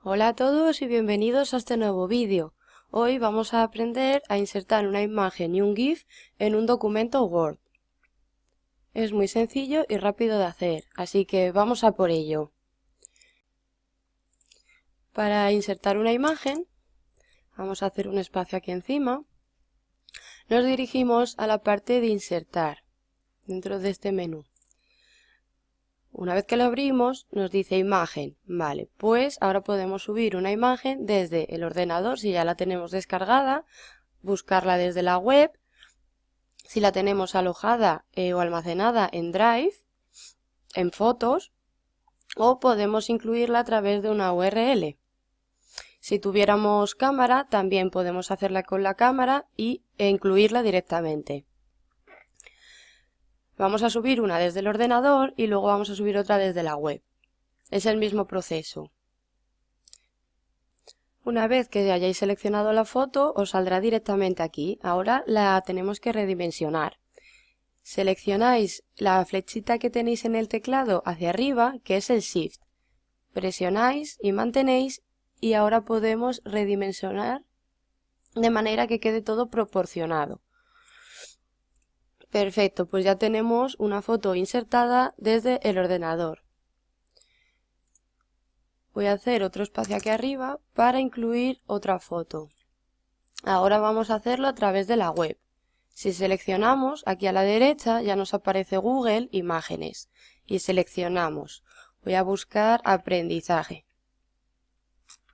Hola a todos y bienvenidos a este nuevo vídeo. Hoy vamos a aprender a insertar una imagen y un GIF en un documento Word. Es muy sencillo y rápido de hacer, así que vamos a por ello. Para insertar una imagen, vamos a hacer un espacio aquí encima. Nos dirigimos a la parte de insertar, dentro de este menú. Una vez que lo abrimos, nos dice imagen. Vale, pues ahora podemos subir una imagen desde el ordenador, si ya la tenemos descargada, buscarla desde la web, si la tenemos alojada eh, o almacenada en Drive, en fotos, o podemos incluirla a través de una URL. Si tuviéramos cámara, también podemos hacerla con la cámara y, e incluirla directamente. Vamos a subir una desde el ordenador y luego vamos a subir otra desde la web. Es el mismo proceso. Una vez que hayáis seleccionado la foto, os saldrá directamente aquí. Ahora la tenemos que redimensionar. Seleccionáis la flechita que tenéis en el teclado hacia arriba, que es el Shift. Presionáis y mantenéis y ahora podemos redimensionar de manera que quede todo proporcionado. Perfecto, pues ya tenemos una foto insertada desde el ordenador. Voy a hacer otro espacio aquí arriba para incluir otra foto. Ahora vamos a hacerlo a través de la web. Si seleccionamos, aquí a la derecha ya nos aparece Google Imágenes y seleccionamos. Voy a buscar aprendizaje.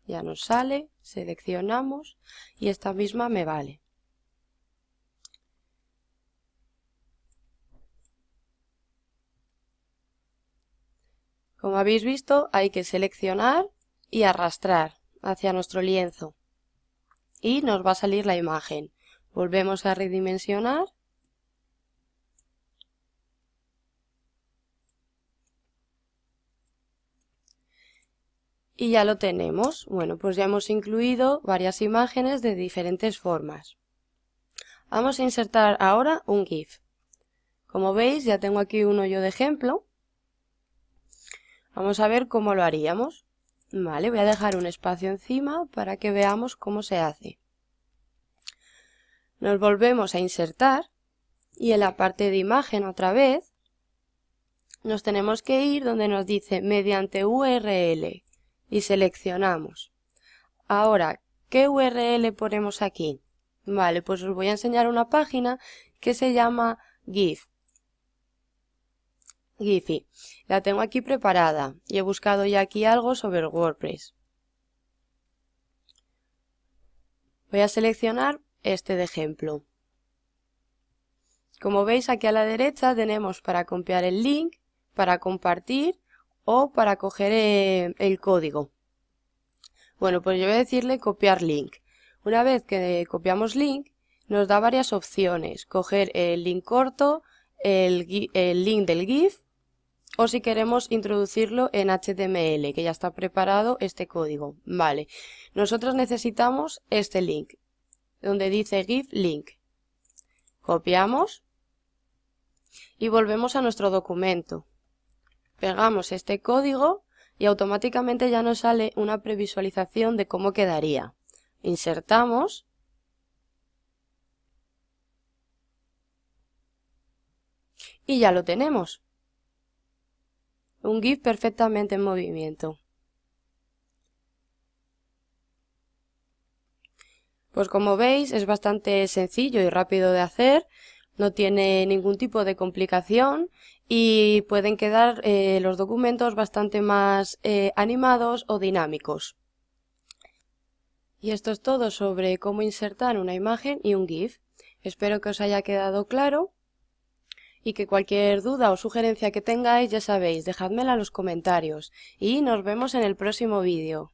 Ya nos sale, seleccionamos y esta misma me vale. Como habéis visto, hay que seleccionar y arrastrar hacia nuestro lienzo. Y nos va a salir la imagen. Volvemos a redimensionar. Y ya lo tenemos. Bueno, pues ya hemos incluido varias imágenes de diferentes formas. Vamos a insertar ahora un GIF. Como veis, ya tengo aquí un hoyo de ejemplo. Vamos a ver cómo lo haríamos. Vale, voy a dejar un espacio encima para que veamos cómo se hace. Nos volvemos a insertar y en la parte de imagen otra vez nos tenemos que ir donde nos dice mediante URL y seleccionamos. Ahora, ¿qué URL ponemos aquí? Vale, pues os voy a enseñar una página que se llama GIF. Giphy. La tengo aquí preparada y he buscado ya aquí algo sobre WordPress. Voy a seleccionar este de ejemplo. Como veis aquí a la derecha tenemos para copiar el link, para compartir o para coger eh, el código. Bueno, pues yo voy a decirle copiar link. Una vez que copiamos link, nos da varias opciones. Coger el link corto, el link del GIF o si queremos introducirlo en HTML, que ya está preparado este código. Vale, nosotros necesitamos este link, donde dice GIF link. Copiamos y volvemos a nuestro documento. Pegamos este código y automáticamente ya nos sale una previsualización de cómo quedaría. Insertamos y ya lo tenemos un GIF perfectamente en movimiento. Pues como veis es bastante sencillo y rápido de hacer, no tiene ningún tipo de complicación y pueden quedar eh, los documentos bastante más eh, animados o dinámicos. Y esto es todo sobre cómo insertar una imagen y un GIF. Espero que os haya quedado claro y que cualquier duda o sugerencia que tengáis ya sabéis, dejádmela en los comentarios y nos vemos en el próximo vídeo.